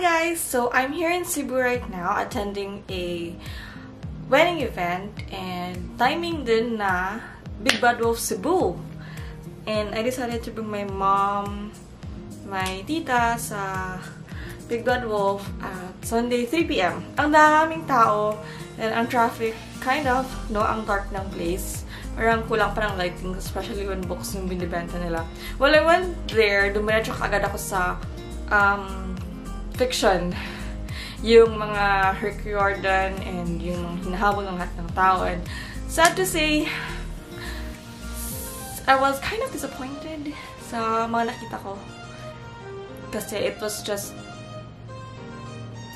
guys! So I'm here in Cebu right now attending a wedding event and timing din na Big Bad Wolf Cebu. And I decided to bring my mom, my tita sa Big Bad Wolf at Sunday 3pm. Ang daming tao and ang traffic kind of, no, ang dark ng place. Parang kulang pa ng lighting, especially when books yung binibenta nila. Well, I went there, dumiretso agad ako sa um, fiction. Yung mga Herc Jordan and yung hinahabol ng lahat ng tao. And sad to say, I was kind of disappointed sa mga nakita ko. Kasi it was just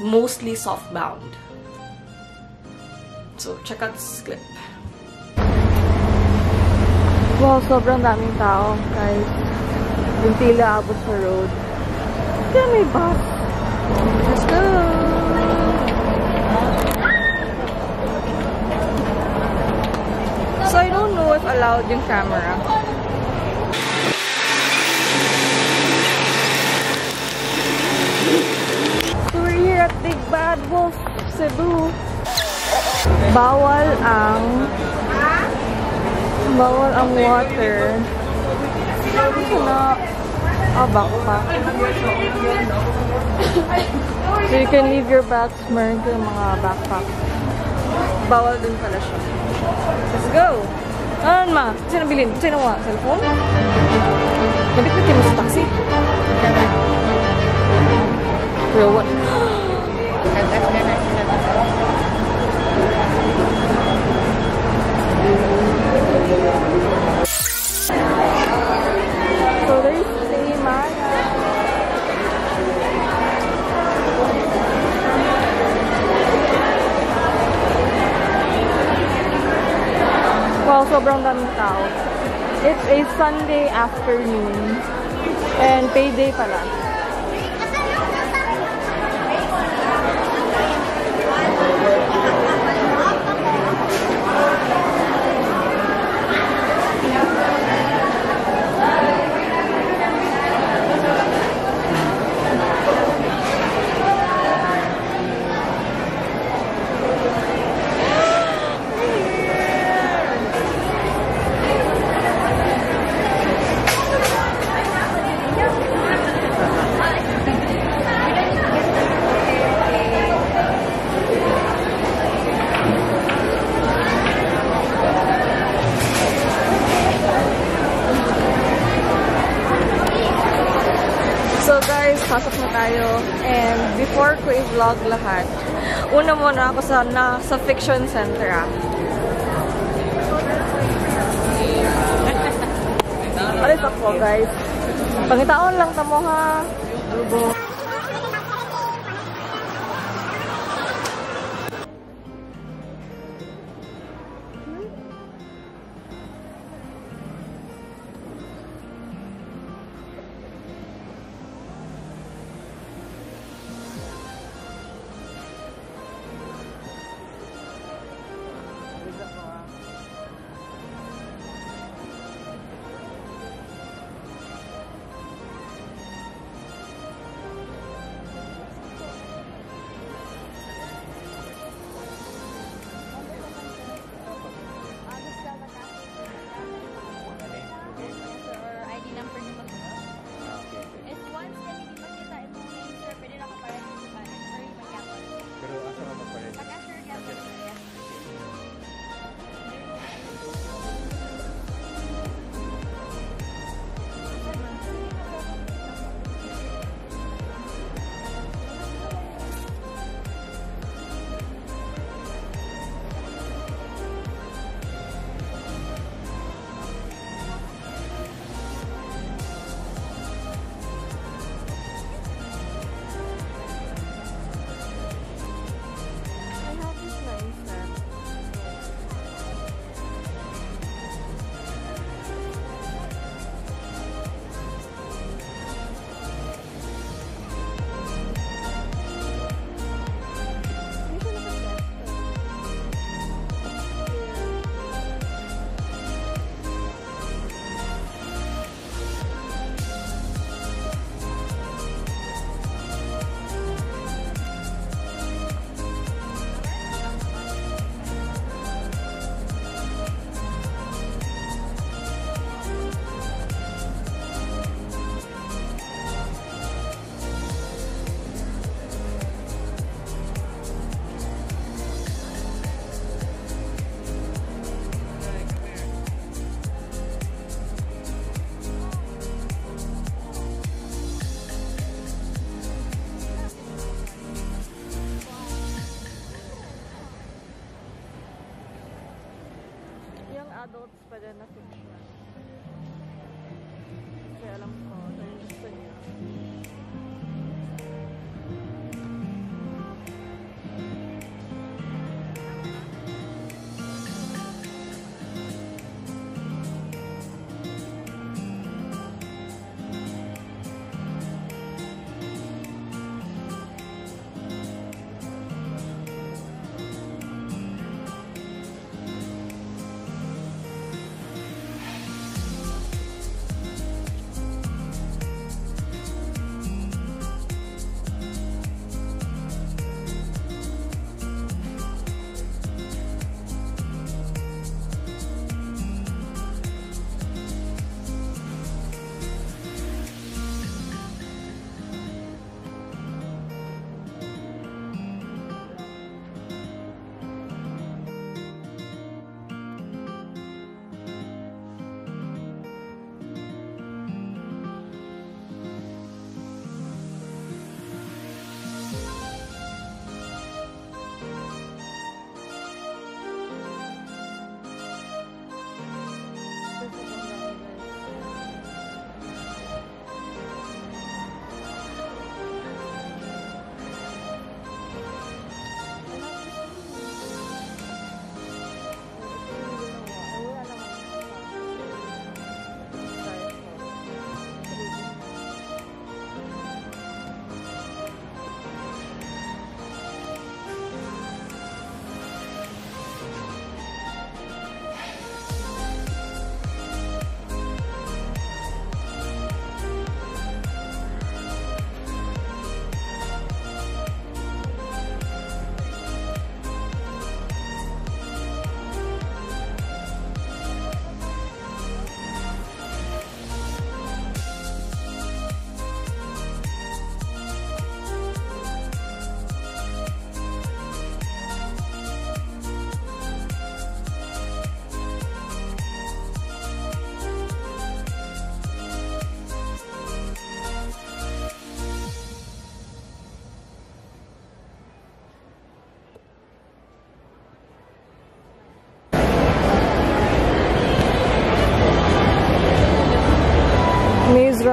mostly soft-bound. So, check out this clip. Wow, sobrang daming tao, guys. Yung pila abot sa road. Kaya may bus. Let's go! So, I don't know if allowed yung camera. So, we're here at Big Bad Wolf, Cebu. Bawal ang bawal ang water. Ito na ah, backpack. so you can leave your bags meron yung mga backpack. Bawal din pala siya. Let's go! Ano ma? Sino bilhin? Sino mo? Cellphone? Nabit mo sa taxi? Pero what? So Sobrang daming tao. It's a Sunday afternoon. And payday pala. So guys, pasok na tayo. And before ko i-vlog lahat, una muna ako sa, na, sa Fiction Center ah. Alis ako guys. Pangitaon lang tamo ha. pa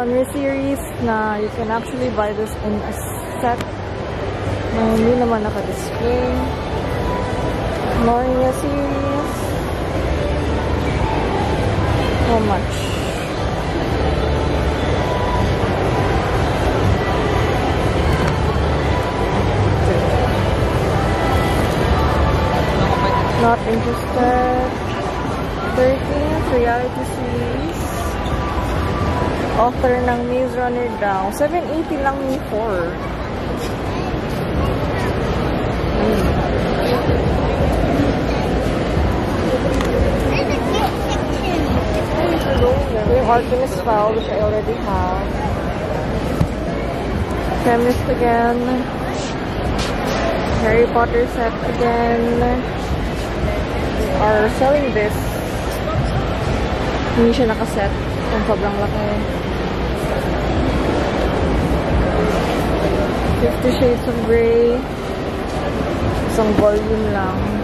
Runner series na you can actually buy this in a set na hindi naman naka-display. Narnia series. How much? Not interested. 13th reality series. Author ng Maze Runner daw. 780 lang ni 4. Yung Artemis Fowl, which I already have. Chemist again. Harry Potter set again. Are selling this. Hindi siya nakaset. Ang sobrang laki. Fifty Shades of Grey. Isang volume lang.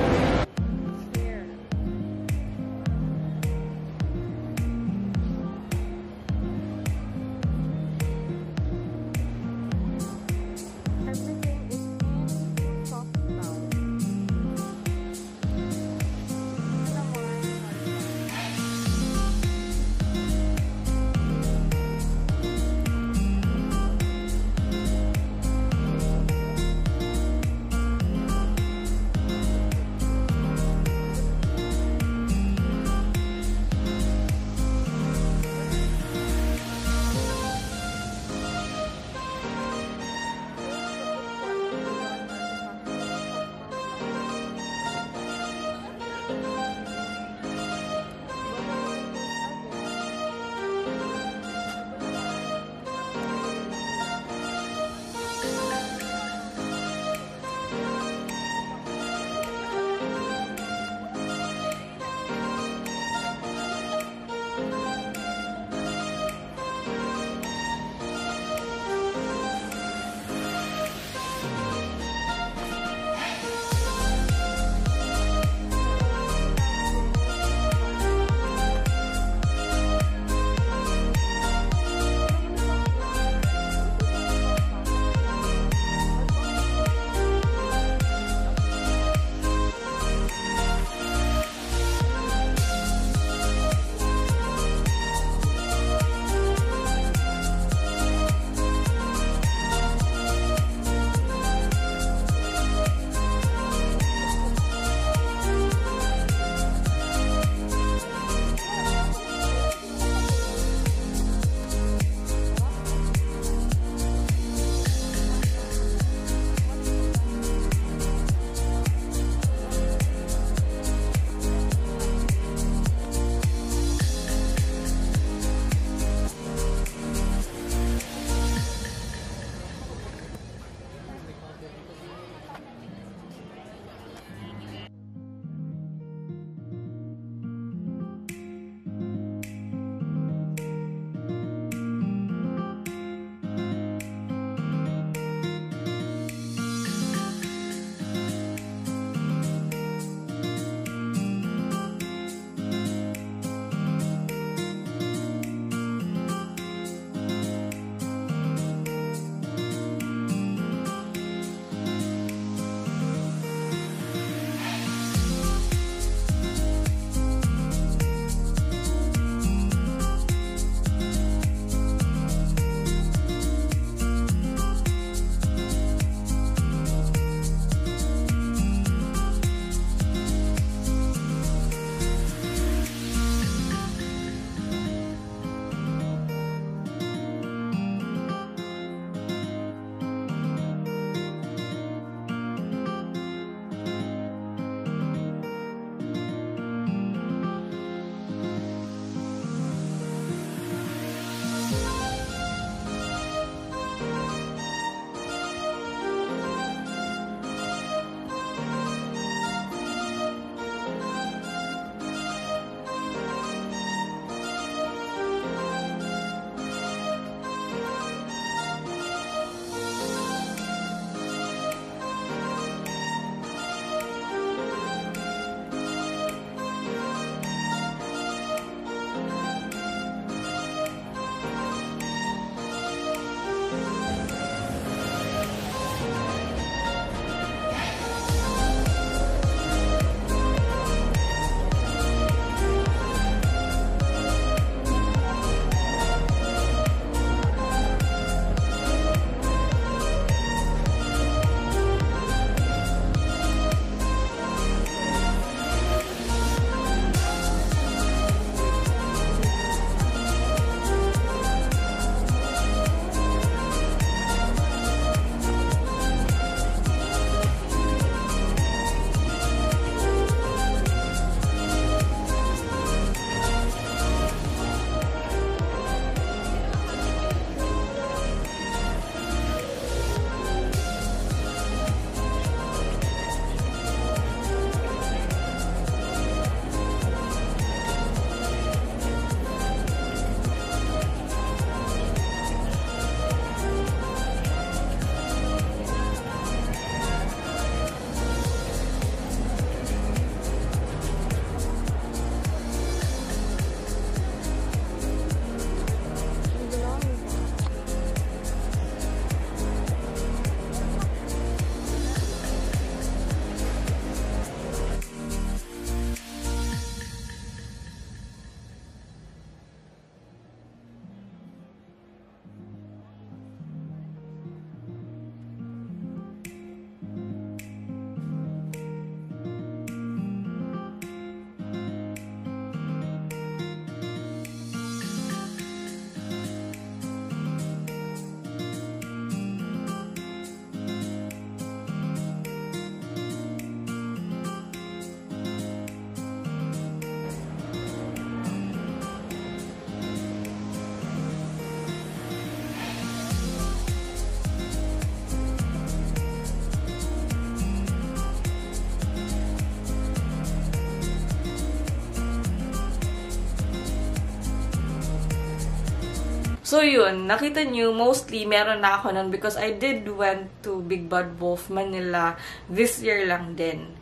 So, yun. Nakita nyo, mostly, meron na ako nun because I did went to Big Bad Wolf, Manila this year lang din.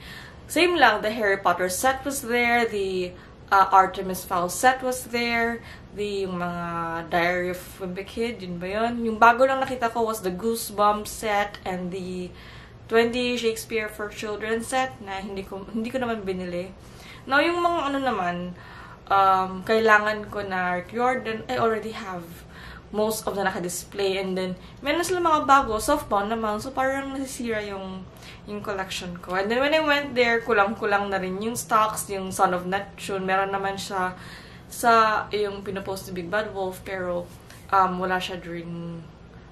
Same lang, the Harry Potter set was there, the uh, Artemis Fowl set was there, the yung mga Diary of Wimpy Kid, yun ba yun? Yung bago lang nakita ko was the Goosebumps set and the 20 Shakespeare for Children set na hindi ko hindi ko naman binili. Now, yung mga ano naman, um, kailangan ko na Jordan, I already have most of the naka-display. And then, meron sila mga bago, softbound naman. So, parang nasisira yung, yung collection ko. And then, when I went there, kulang-kulang na rin yung stocks, yung Son of Neptune. Meron naman siya sa yung pinopost ni Big Bad Wolf, pero um, wala siya during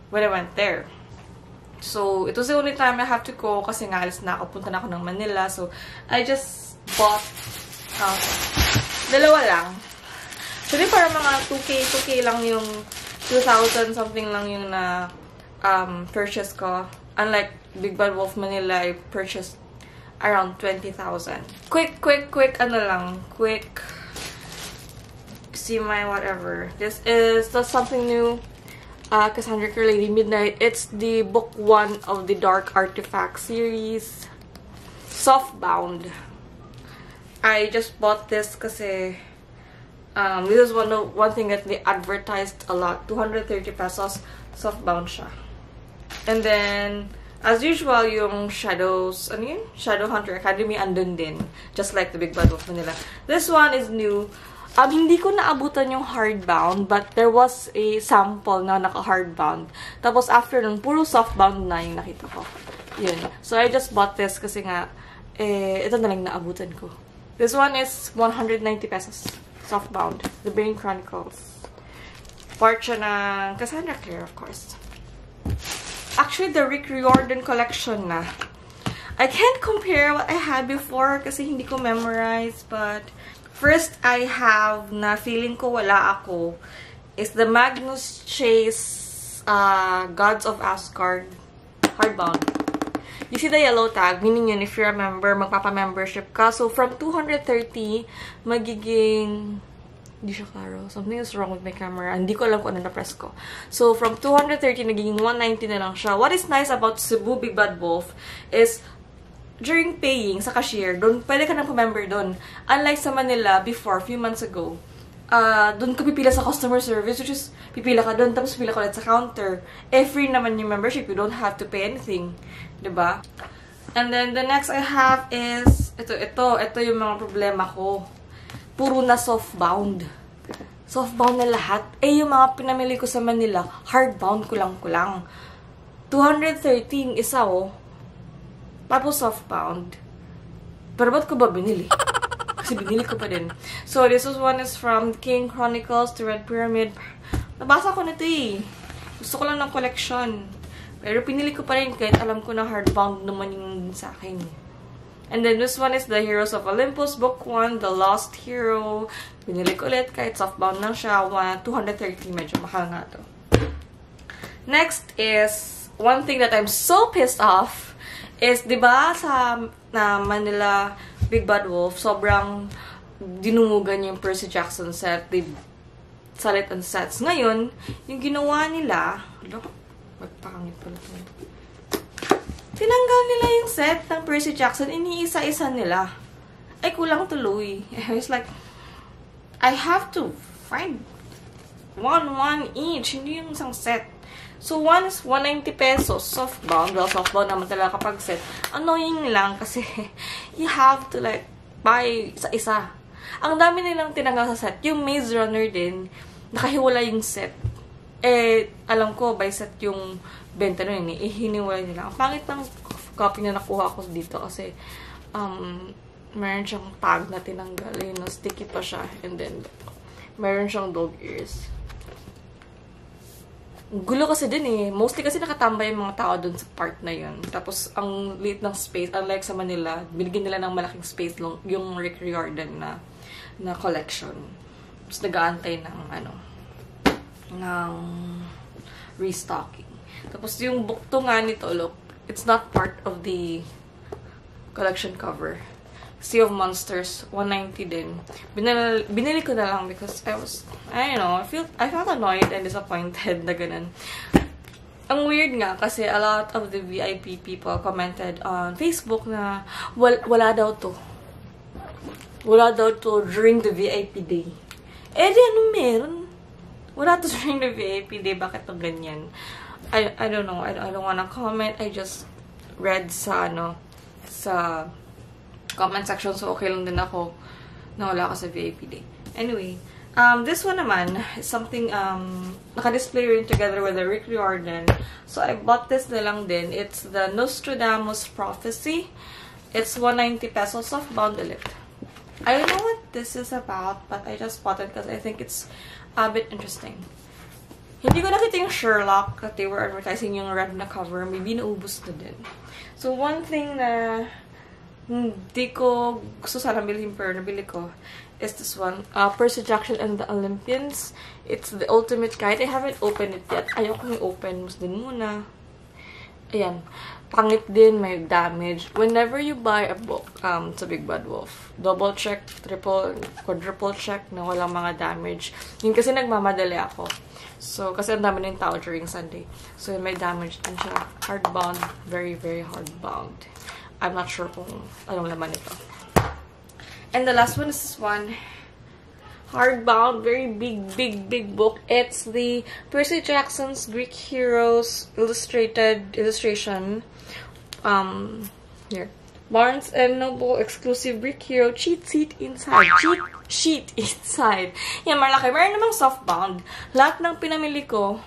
when I went there. So, it was the only time I have to go kasi nga alis na ako, punta na ako ng Manila. So, I just bought um, dalawa lang. So, di parang mga 2K, 2K lang yung 2,000 something lang yung na um, purchase ko. Unlike Big Bad Wolf Manila, I purchased around 20,000. Quick, quick, quick, ano lang, quick, see my whatever. This is the something new, uh, Cassandra Clear Lady Midnight. It's the book one of the Dark Artifact series. Softbound. I just bought this kasi um, this is one of, one thing that they advertised a lot. 230 pesos. Softbound siya. And then, as usual, yung Shadows, ano yun? Shadowhunter Academy andun din. Just like the Big Bad Wolf Manila. This one is new. Um, hindi ko naabutan yung hardbound, but there was a sample na naka-hardbound. Tapos after nun, puro softbound na yung nakita ko. Yun. So, I just bought this kasi nga, eh, ito na lang naabutan ko. This one is 190 pesos. Softbound. The Bane Chronicles. Part siya ng Cassandra Clare, of course. Actually, the Rick Riordan collection na. I can't compare what I had before kasi hindi ko memorize, but first I have na feeling ko wala ako is the Magnus Chase uh, Gods of Asgard hardbound. You see the yellow tag, meaning yun, if you're a member, magpapa-membership ka. So, from 230, magiging hindi siya klaro. Something is wrong with my camera. Hindi ko alam kung ano na-press ko. So, from 230, naging 190 na lang siya. What is nice about Cebu Big Bad Wolf is, during paying sa cashier, doon, pwede ka nang pa-member doon. Unlike sa Manila, before, few months ago, uh, doon ka pipila sa customer service, which is, pipila ka doon, tapos pipila ka ulit sa counter. Eh, free naman yung membership. You don't have to pay anything. Ba? Diba? And then, the next I have is, ito, ito, ito yung mga problema ko. Puro na softbound. Softbound na lahat. Eh, yung mga pinamili ko sa Manila, hardbound kulang-kulang. 213 isa, oh. Tapos softbound. Pero ba't ko ba binili? Kasi binili ko pa din. So, this was one is from King Chronicles to Red Pyramid. Nabasa ko na ito eh. Gusto ko lang ng collection. Pero pinili ko pa rin kahit alam ko na hardbound naman yung sa akin. And then this one is the Heroes of Olympus, Book 1, The Lost Hero. Pinili ko ulit kahit softbound lang siya. 230, medyo mahal nga to. Next is, one thing that I'm so pissed off is, di ba sa na Manila Big Bad Wolf, sobrang dinumugan yung Percy Jackson set. They salit ang sets. Ngayon, yung ginawa nila, look, Magpangit pala ito. Tinanggal nila yung set ng Percy Jackson, iniisa-isa nila. Ay, kulang tuloy. I was like, I have to find one-one each. Hindi yung isang set. So, one is 190 pesos. Softbound. Well, softbound naman talaga kapag set. Annoying lang kasi you have to like buy isa-isa. Ang dami nilang tinanggal sa set. Yung Maze Runner din, nakahiwala yung set eh, alam ko, by set yung benta nun, eh, nila. Ang pangit ng copy na nakuha ko dito kasi, um, meron siyang tag na tinanggal. Yun, sticky pa siya. And then, meron siyang dog ears. Gulo kasi din eh. Mostly kasi nakatambay yung mga tao dun sa part na yun. Tapos, ang liit ng space, unlike sa Manila, binigyan nila ng malaking space yung Rick Riordan na, na collection. Tapos, nag-aantay ng, ano, ng restocking. Tapos yung bukto nga nito, look, it's not part of the collection cover. Sea of Monsters, 190 din. Binili, binili ko na lang because I was, I don't know, I feel, I felt annoyed and disappointed na ganun. Ang weird nga kasi a lot of the VIP people commented on Facebook na wal, wala daw to. Wala daw to during the VIP day. Eh di ano meron? Wala to during the VIP day. Bakit to ganyan? I, I don't know. I, I don't wanna comment. I just read sa ano, sa comment section. So, okay lang din ako na wala ka sa VIP day. Anyway, um, this one naman is something, um, naka-display rin together with the Rick Riordan. So, I bought this na lang din. It's the Nostradamus Prophecy. It's 190 pesos soft bound ulit. I don't know what this is about, but I just bought it because I think it's a bit interesting. Hindi ko nakita yung Sherlock that they were advertising yung red na cover. Maybe naubos na din. So, one thing na hindi ko gusto sana bilhin pero nabili ko is this one. Uh, Percy Jackson and the Olympians. It's the ultimate guide. I haven't opened it yet. Ayoko may open. Mas din muna. Ayan. Pangit din, may damage. Whenever you buy a book um, sa Big Bad Wolf, double check, triple, quadruple check na walang mga damage. Yun kasi nagmamadali ako. So, kasi ang dami ng tao during Sunday. So, may damage din siya. Hardbound. Very, very hardbound. I'm not sure kung anong laman ito. And the last one is this one. Hardbound, very big, big, big book. It's the Percy Jackson's Greek Heroes illustrated illustration. Um, here. Barnes and Noble exclusive Greek Hero cheat sheet inside. Cheat sheet inside. Yan, malaki. Meron namang softbound. Lahat ng pinamili ko,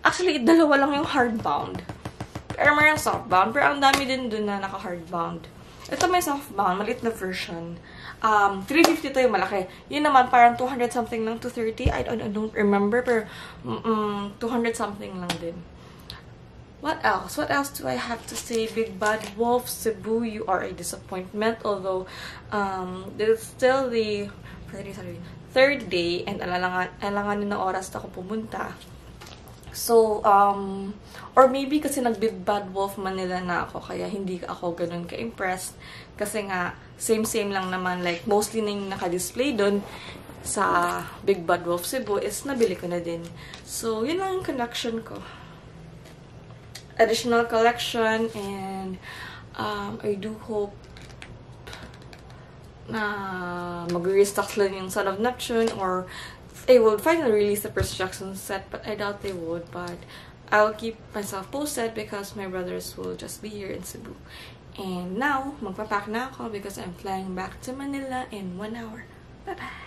actually, dalawa lang yung hardbound. Pero meron softbound. Pero ang dami din dun na naka-hardbound. Ito may softbound, maliit na version. Um, 350 to yung malaki. Yun naman, parang 200 something lang, 230. I don't, I don't remember, pero um, 200 something lang din. What else? What else do I have to say? Big Bad Wolf, Cebu, you are a disappointment. Although, um, is still the third day and alangan, alanganin na oras na ako pumunta. So, um, or maybe kasi nag-Big Bad Wolf Manila na ako, kaya hindi ako ganun ka-impressed. Kasi nga, same-same lang naman, like, mostly na yung naka-display doon sa Big Bad Wolf Cebu is nabili ko na din. So, yun lang yung connection ko. Additional collection and um, I do hope na mag-restock lang yung Son of Neptune or they would finally release the Percy Jackson set, but I doubt they would. But I'll keep myself posted because my brothers will just be here in Cebu. And now, magpapack na ako because I'm flying back to Manila in one hour. Bye-bye!